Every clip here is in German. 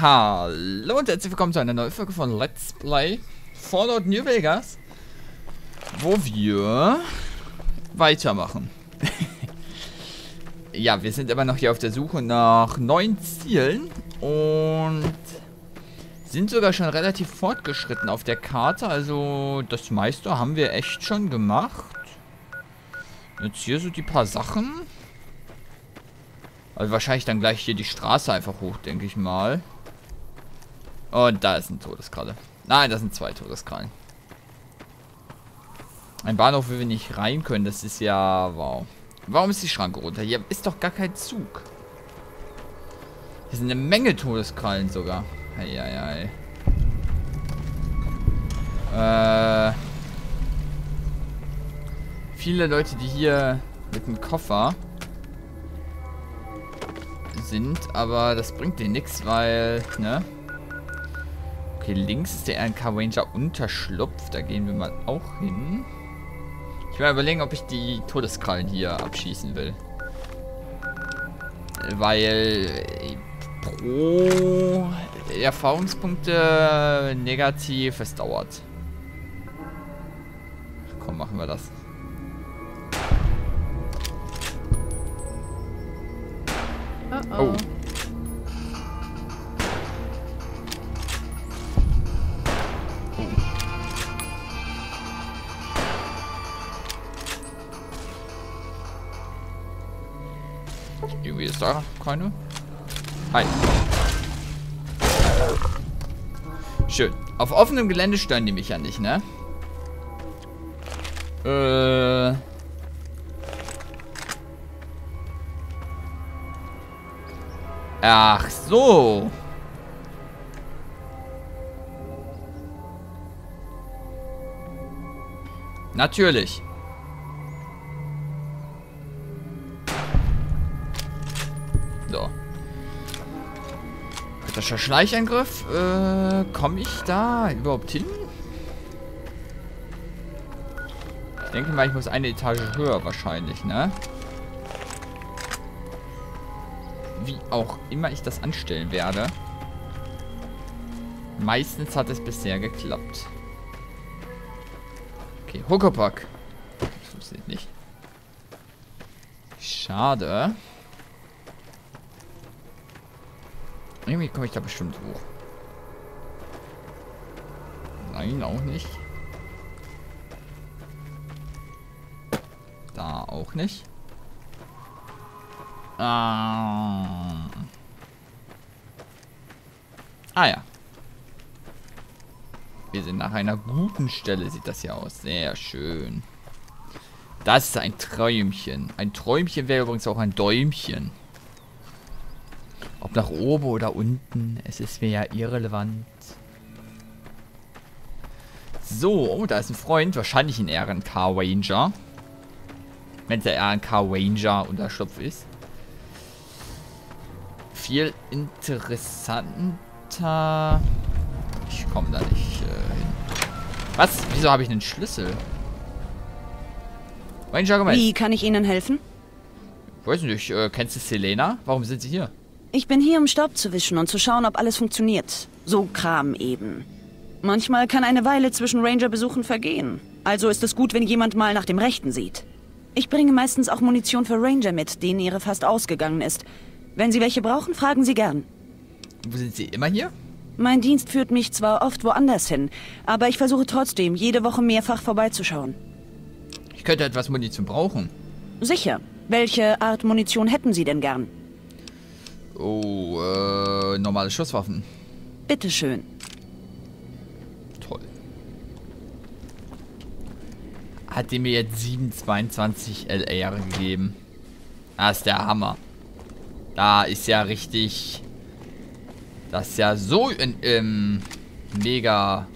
Hallo und herzlich willkommen zu einer neuen Folge von Let's Play Fallout New Vegas, wo wir weitermachen. ja, wir sind aber noch hier auf der Suche nach neuen Zielen und sind sogar schon relativ fortgeschritten auf der Karte, also das meiste haben wir echt schon gemacht. Jetzt hier so die paar Sachen. Also wahrscheinlich dann gleich hier die Straße einfach hoch, denke ich mal. Und da ist ein Todeskralle. Nein, das sind zwei Todeskrallen. Ein Bahnhof, wo wir nicht rein können, das ist ja... Wow. Warum ist die Schranke runter? Hier ist doch gar kein Zug. Hier sind eine Menge Todeskrallen sogar. Eieiei. Äh... Viele Leute, die hier mit dem Koffer sind, aber das bringt dir nichts, weil, ne? Okay, links ist der RNK Ranger Unterschlupf. Da gehen wir mal auch hin. Ich will überlegen, ob ich die Todeskrallen hier abschießen will. Weil pro Erfahrungspunkte negativ, es dauert. Komm, machen wir das. Oh oh. Keine. Hi. Schön. Auf offenem Gelände stören die mich ja nicht, ne? Äh. Ach so. Natürlich. Kritischer Schleichangriff. Äh, komme ich da überhaupt hin? Ich denke mal, ich muss eine Etage höher wahrscheinlich, ne? Wie auch immer ich das anstellen werde. Meistens hat es bisher geklappt. Okay, Huckepack. Das funktioniert nicht. Schade. Irgendwie komme ich da bestimmt hoch. Nein, auch nicht. Da auch nicht. Ah. ah ja. Wir sind nach einer guten Stelle, sieht das hier aus. Sehr schön. Das ist ein Träumchen. Ein Träumchen wäre übrigens auch ein Däumchen. Ob nach oben oder unten, es ist mir ja irrelevant. So, oh, da ist ein Freund. Wahrscheinlich ein RNK Ranger. Wenn es der RNK Ranger Unterschlupf ist viel interessanter. Ich komme da nicht äh, hin. Was? Wieso habe ich einen Schlüssel? Ranger Gomez. Wie kann ich Ihnen helfen? Weiß nicht, äh, kennst du Selena? Warum sind Sie hier? Ich bin hier, um Staub zu wischen und zu schauen, ob alles funktioniert. So Kram eben. Manchmal kann eine Weile zwischen Ranger-Besuchen vergehen. Also ist es gut, wenn jemand mal nach dem Rechten sieht. Ich bringe meistens auch Munition für Ranger mit, denen ihre fast ausgegangen ist. Wenn Sie welche brauchen, fragen Sie gern. Wo sind Sie immer hier? Mein Dienst führt mich zwar oft woanders hin, aber ich versuche trotzdem, jede Woche mehrfach vorbeizuschauen. Ich könnte etwas Munition brauchen. Sicher. Welche Art Munition hätten Sie denn gern? Oh, äh, normale Schusswaffen. Bitteschön. Toll. Hat die mir jetzt 722 LR gegeben. Das ist der Hammer. Da ist ja richtig... Das ist ja so in, ähm, mega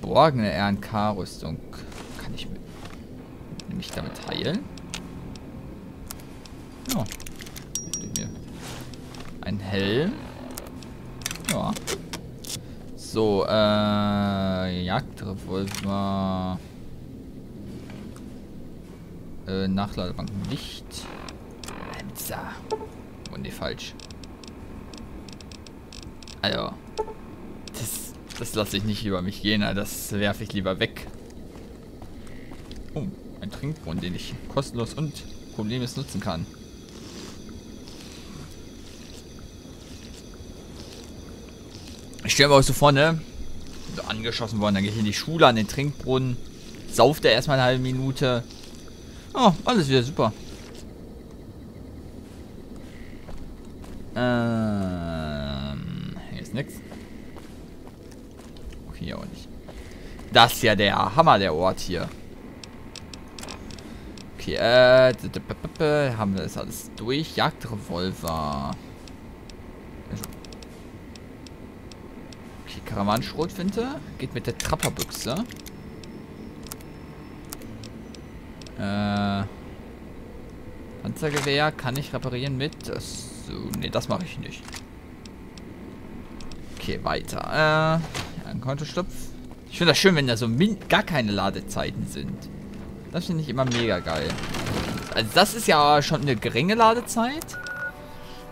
geborgene RNK-Rüstung. Kann ich mich damit heilen? Ja. Helm. Ja. So, äh, Jagdrevolver. Äh, Nachladebank Licht. So. Und die falsch. Also, das, das lasse ich nicht über mich gehen, das werfe ich lieber weg. Oh, ein Trinkbrunnen, den ich kostenlos und problemlos nutzen kann. Ich stelle mir auch so vor, ne? So angeschossen worden, dann gehe ich in die Schule an den Trinkbrunnen, sauft er erstmal eine halbe Minute. Oh, alles wieder super. Ähm, hier ist nix. Okay, hier auch nicht. Das ist ja der Hammer, der Ort hier. Okay, äh, haben wir das alles durch. Jagdrevolver. Okay, Karawanschrotfinte. Geht mit der Trapperbüchse. Äh, Panzergewehr kann ich reparieren mit. Das, so, nee, das mache ich nicht. Okay, weiter. Äh, ein Kontostopf. Ich finde das schön, wenn da so gar keine Ladezeiten sind. Das finde ich immer mega geil. Also das ist ja schon eine geringe Ladezeit.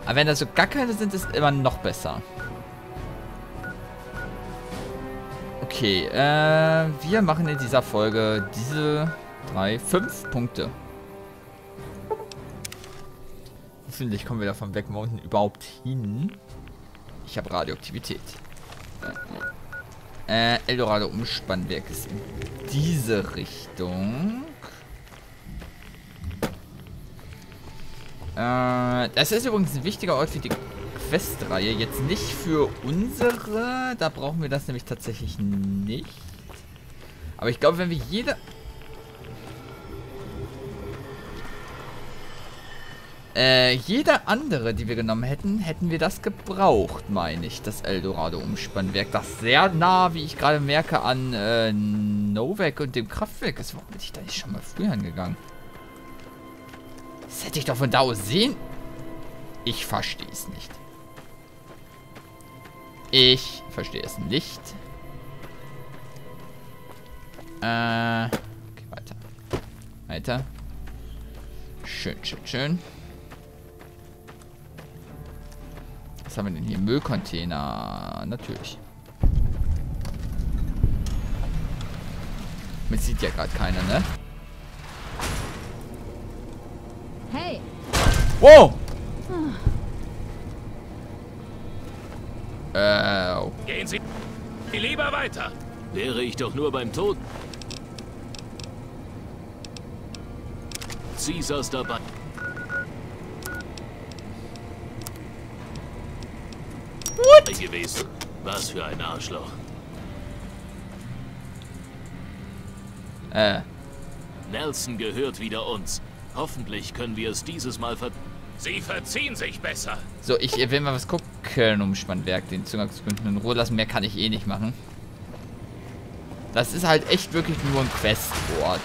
Aber wenn da so gar keine sind, ist immer noch besser. Okay, äh, wir machen in dieser Folge diese drei, fünf Punkte. Hoffentlich kommen wir da vom Black Mountain überhaupt hin. Ich habe Radioaktivität. Äh, Eldorado Umspannwerk ist in diese Richtung. Äh, das ist übrigens ein wichtiger Ort für die Questreihe. Jetzt nicht für unsere. Da brauchen wir das nämlich tatsächlich nicht. Aber ich glaube, wenn wir jede... Äh, jede andere, die wir genommen hätten, hätten wir das gebraucht, meine ich. Das Eldorado-Umspannwerk. Das sehr nah, wie ich gerade merke, an äh, Novak und dem Kraftwerk ist. Warum bin ich da nicht schon mal früher hingegangen? Das hätte ich doch von da aus sehen. Ich verstehe es nicht. Ich verstehe es nicht. Äh, okay, weiter. Weiter. Schön, schön, schön. Was haben wir denn hier? Müllcontainer. Natürlich. Man sieht ja gerade keiner, ne? Hey. Wow! Weiter. Wäre ich doch nur beim Tod. Caesars dabei. What? gewesen. Was für ein Arschloch. Äh. Nelson gehört wieder uns. Hoffentlich können wir es dieses Mal ver... Sie verziehen sich besser. So, ich will mal was gucken, Umspannwerk, den Zugangsgründen in Ruhe lassen. Mehr kann ich eh nicht machen. Das ist halt echt wirklich nur ein Questort.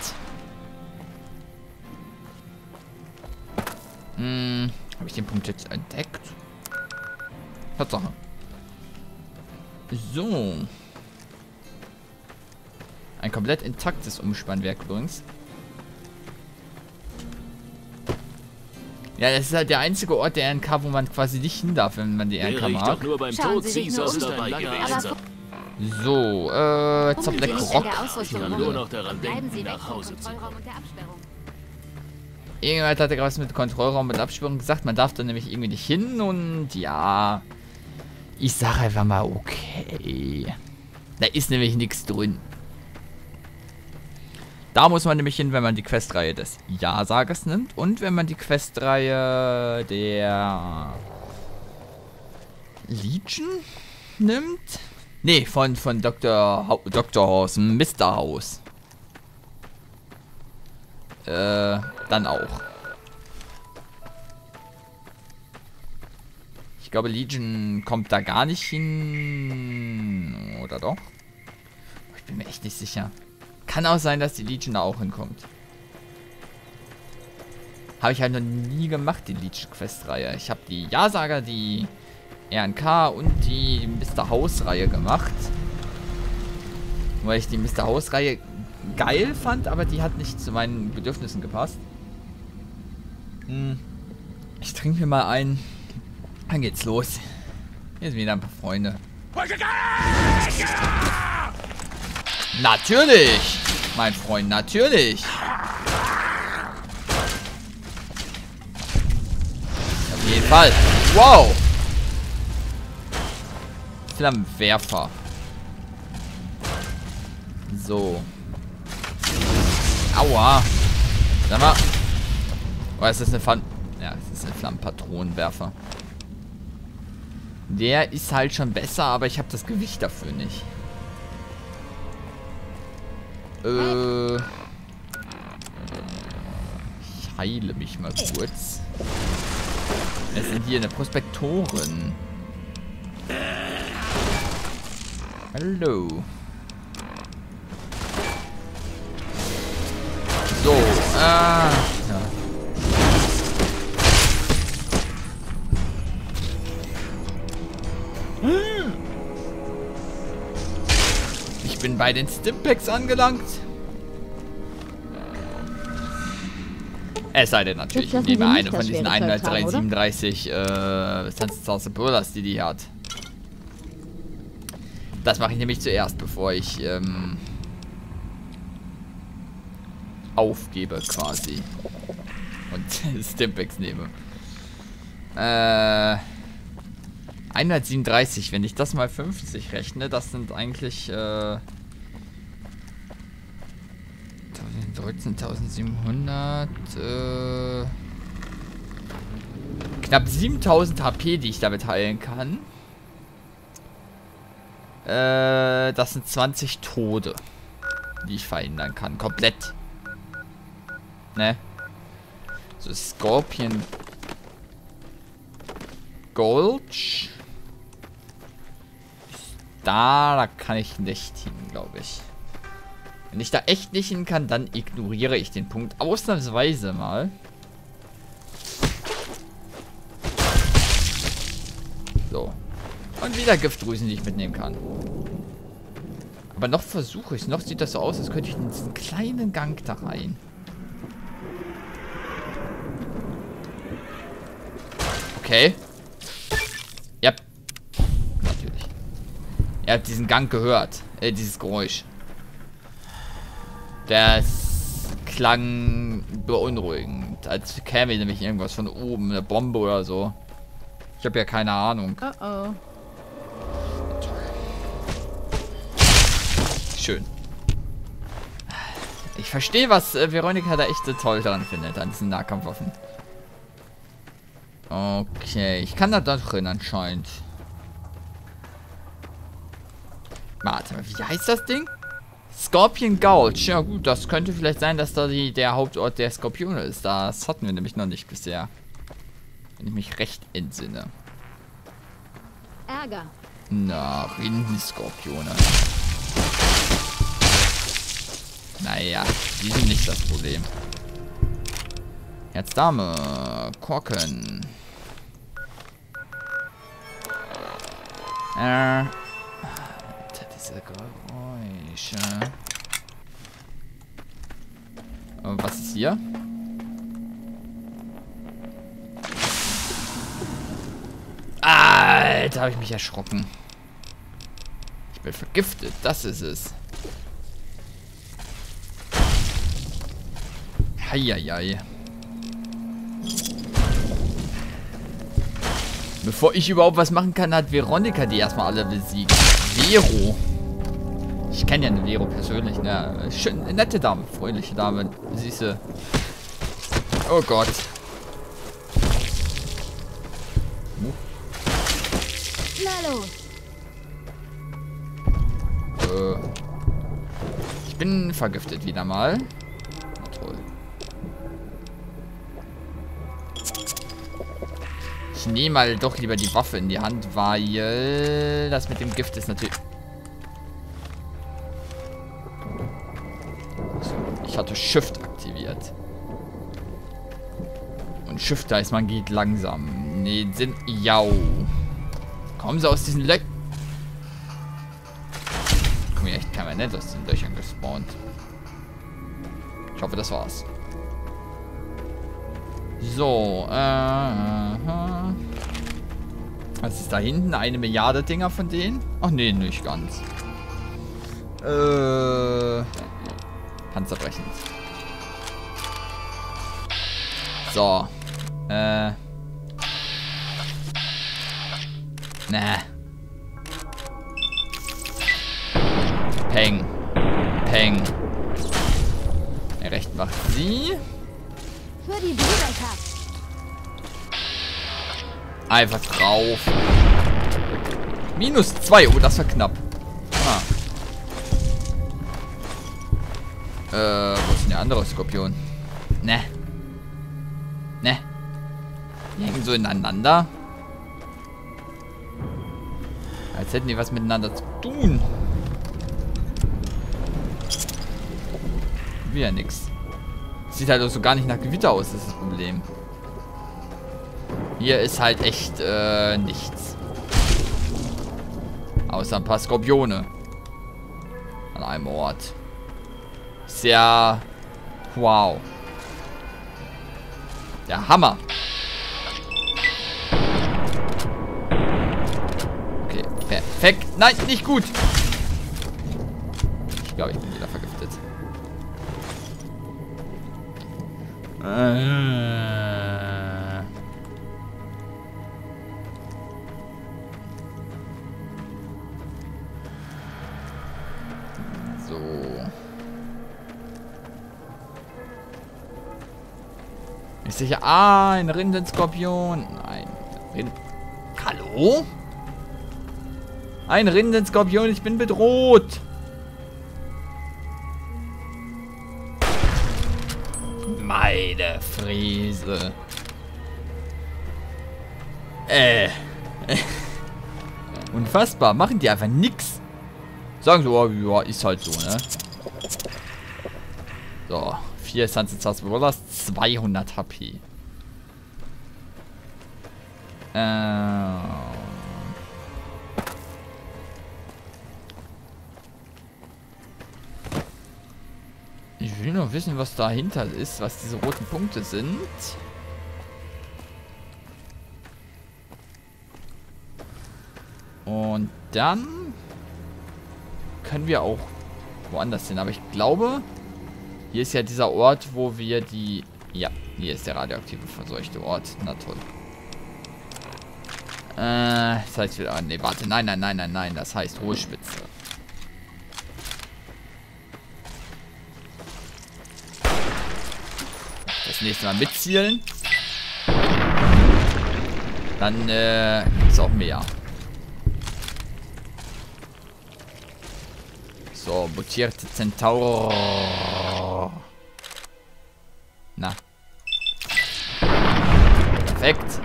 Hm, habe ich den Punkt jetzt entdeckt? Tatsache. So. Ein komplett intaktes Umspannwerk übrigens. Ja, das ist halt der einzige Ort der RNK, wo man quasi nicht hin darf, wenn man die RNK mag. Doch nur beim Tod Caesars dabei gewesen. So, äh, zum Black Rock. Nur noch daran denken, nach Hause zu. Irgendjemand hat ja gerade was mit Kontrollraum und Absperrung gesagt. Man darf da nämlich irgendwie nicht hin und ja. Ich sage einfach mal okay. Da ist nämlich nichts drin. Da muss man nämlich hin, wenn man die Questreihe des Ja-Sagers nimmt und wenn man die Questreihe der Legion nimmt. Nee, von, von Dr. Ha Dr. House, Mr. House. Äh, dann auch. Ich glaube, Legion kommt da gar nicht hin. Oder doch? Ich bin mir echt nicht sicher. Kann auch sein, dass die Legion da auch hinkommt. Habe ich halt noch nie gemacht, die Legion-Quest-Reihe. Ich habe die Ja-Sager, die RNK und die Mr. House-Reihe gemacht. Weil ich die Mr. House-Reihe geil fand, aber die hat nicht zu meinen Bedürfnissen gepasst. Hm. Ich trinke mir mal ein. Dann geht's los. Hier sind wieder ein paar Freunde. Natürlich! Mein Freund, natürlich! Auf jeden Fall. Wow! Flammenwerfer. So. Aua. Sag mal. Oh, ist das eine Flammen... Ja, es ist ein Flammenpatronenwerfer. Der ist halt schon besser, aber ich habe das Gewicht dafür nicht. Äh... Ich heile mich mal kurz. Es sind hier eine Prospektorin. Hallo. So, ah. Ja. Ich bin bei den Stimpacks angelangt. Es sei denn natürlich, ich nehme eine von diesen schwere Zeug tragen, 137 äh, Sensibilities, die die hat. Das mache ich nämlich zuerst, bevor ich ähm, aufgebe quasi. Und Stimpaks nehme. Äh, 137, wenn ich das mal 50 rechne, das sind eigentlich äh, 13.700 äh, knapp 7000 HP, die ich damit heilen kann. Äh, das sind 20 Tode, die ich verhindern kann. Komplett. Ne? So, Scorpion Gulch. Da, da kann ich nicht hin, glaube ich. Wenn ich da echt nicht hin kann, dann ignoriere ich den Punkt ausnahmsweise mal. Und wieder Giftdrüsen, die ich mitnehmen kann. Aber noch versuche ich es. Noch sieht das so aus, als könnte ich in diesen kleinen Gang da rein. Okay. Ja. Natürlich. Ihr habt diesen Gang gehört. Äh, dieses Geräusch. Das klang beunruhigend. Als käme nämlich irgendwas von oben. Eine Bombe oder so. Ich habe ja keine Ahnung. Oh oh. Schön. Ich verstehe, was äh, Veronika da echt so toll daran findet, an diesen Nahkampfwaffen. Okay, ich kann da drin anscheinend. Warte mal, wie heißt das Ding? Scorpion Gulch. Ja gut, das könnte vielleicht sein, dass da die, der Hauptort der Skorpione ist. Das hatten wir nämlich noch nicht bisher. Wenn ich mich recht entsinne. Ärger. Na, Rindenskorpione. Naja, die sind nicht das Problem. Jetzt Dame. Korken. Äh. Diese Geräusche. Und was ist hier? Alter, habe ich mich erschrocken. Ich bin vergiftet, das ist es. Heieiei. Bevor ich überhaupt was machen kann, hat Veronika die erstmal alle besiegt. Vero. Ich kenne ja eine Vero persönlich, ne? Schön, nette Dame, freundliche Dame. Süße. Oh Gott. Na los. Äh. Ich bin vergiftet wieder mal. Nehme mal doch lieber die Waffe in die Hand, weil das mit dem Gift ist natürlich... Ich hatte Shift aktiviert. Und Shift heißt, man geht langsam. Nee, sind... Jau. Kommen sie aus diesen Löchern. Kommen ja echt nett aus den Löchern gespawnt. Ich hoffe, das war's. So, äh, aha. Was ist da hinten? Eine Milliarde Dinger von denen? Ach nee, nicht ganz. Äh. Panzerbrechend. So. Äh. Ne. Peng. Peng. Der rechten macht sie. Einfach drauf. Minus zwei. Oh, das war knapp. Ah. Äh, wo ist denn der andere Skorpion? Ne. Ne. Die hängen so ineinander. Als hätten die was miteinander zu tun. Wieder nix. Sieht halt auch so gar nicht nach Gewitter aus, das ist das Problem. Hier ist halt echt äh, nichts. Außer ein paar Skorpione. An einem Ort. Sehr... Wow. Der Hammer. Okay, perfekt. Nein, nicht gut. Ich glaube, ich bin wieder vergiftet. Äh. So. Ich sehe ah, ein Rindenskorpion. Ein Rind Hallo? Ein Rindenskorpion, ich bin bedroht. Meine Friese. Äh. Unfassbar. Machen die einfach nix. Sagen so, oh, ja, ist halt so, ne? So. 4 Sunset Sarsaparillas, 200 HP. Ähm. Ich will nur wissen, was dahinter ist, was diese roten Punkte sind. Und dann können wir auch woanders hin. Aber ich glaube, hier ist ja dieser Ort, wo wir die... Ja, hier ist der radioaktive verseuchte Ort. Na toll. Äh, das heißt wieder... Ne, warte. Nein, nein, nein, nein, nein. Das heißt Ruhespitze. Nächste Mal mitzielen. Dann, äh, ist auch mehr. So, mutierte Zentaur. Na. Perfekt.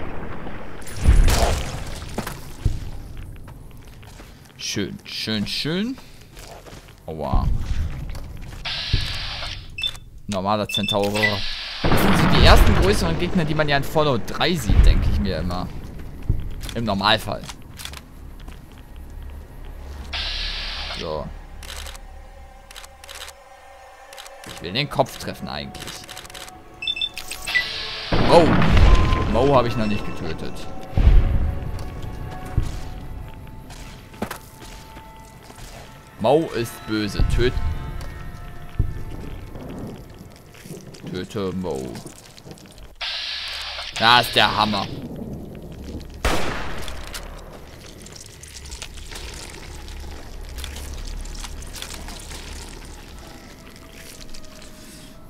Schön, schön, schön. Aua. Normaler Zentaur. Ersten größeren Gegner, die man ja in Fallout 3 sieht, denke ich mir immer. Im Normalfall. So. Ich will den Kopf treffen eigentlich. Mo. Mo habe ich noch nicht getötet. Mo ist böse. Töt. Töte Mo. Das ist der Hammer.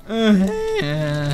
Äh.